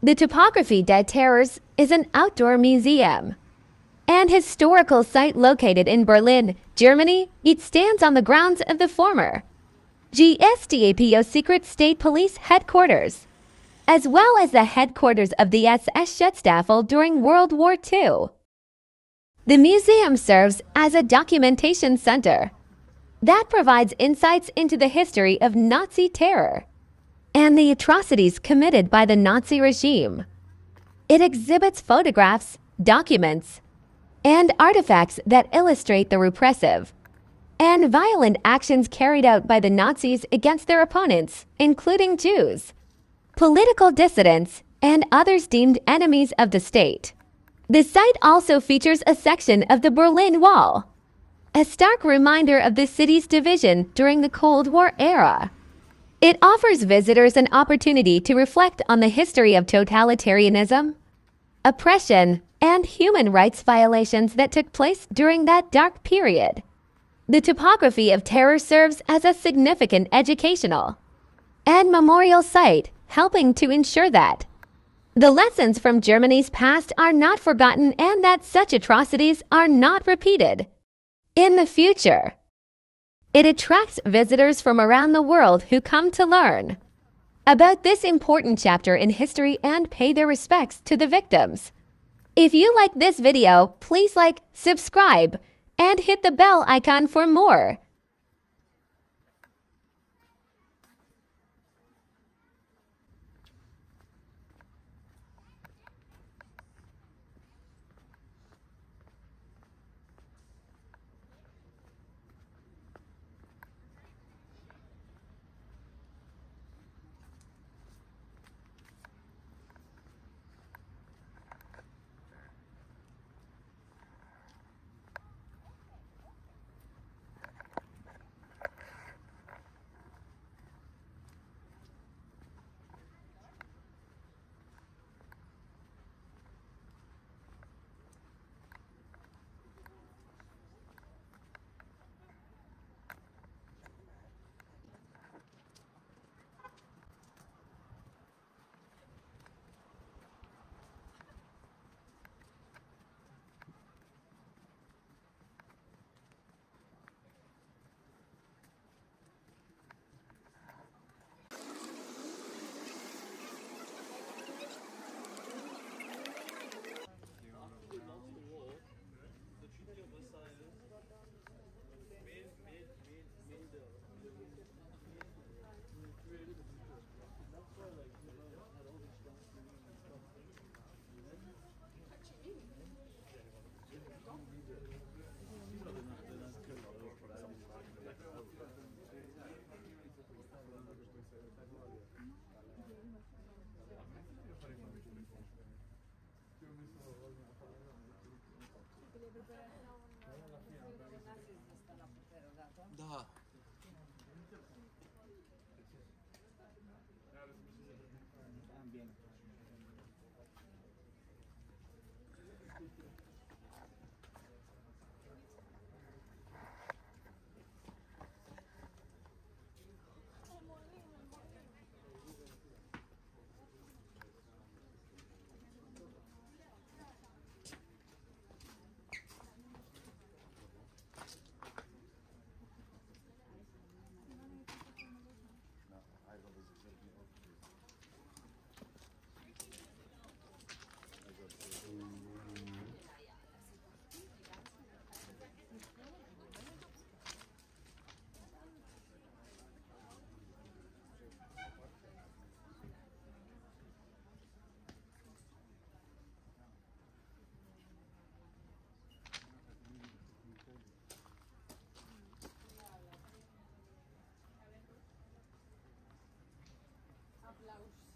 The Topography des Terrors is an outdoor museum and historical site located in Berlin, Germany. It stands on the grounds of the former Gestapo Secret State Police headquarters, as well as the headquarters of the SS Schutzstaffel during World War II. The museum serves as a documentation center that provides insights into the history of Nazi terror and the atrocities committed by the Nazi regime. It exhibits photographs, documents, and artifacts that illustrate the repressive and violent actions carried out by the Nazis against their opponents, including Jews, political dissidents, and others deemed enemies of the state. The site also features a section of the Berlin Wall, a stark reminder of the city's division during the Cold War era. It offers visitors an opportunity to reflect on the history of totalitarianism, oppression, and human rights violations that took place during that dark period. The topography of terror serves as a significant educational and memorial site, helping to ensure that the lessons from Germany's past are not forgotten and that such atrocities are not repeated in the future. It attracts visitors from around the world who come to learn about this important chapter in history and pay their respects to the victims. If you like this video, please like, subscribe, and hit the bell icon for more. 고맙습니다. Laus.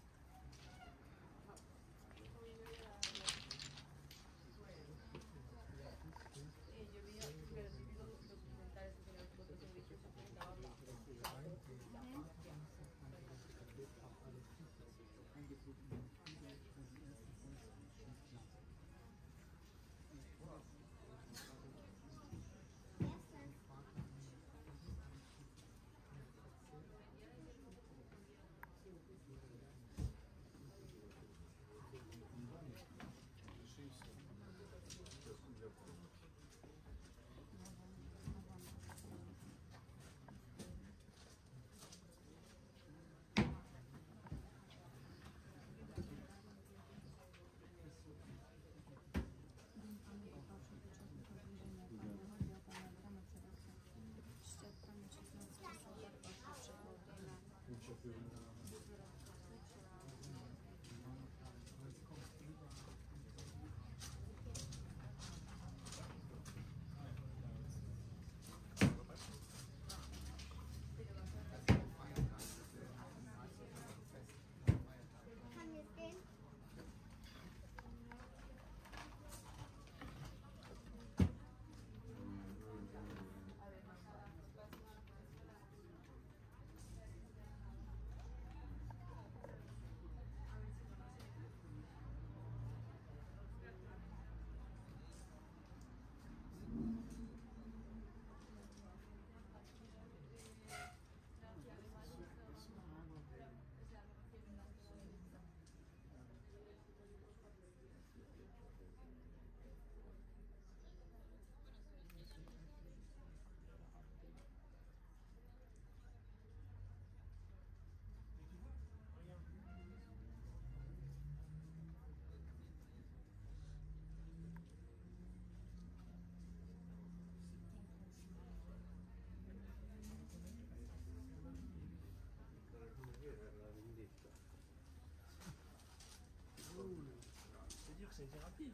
ça a rapide.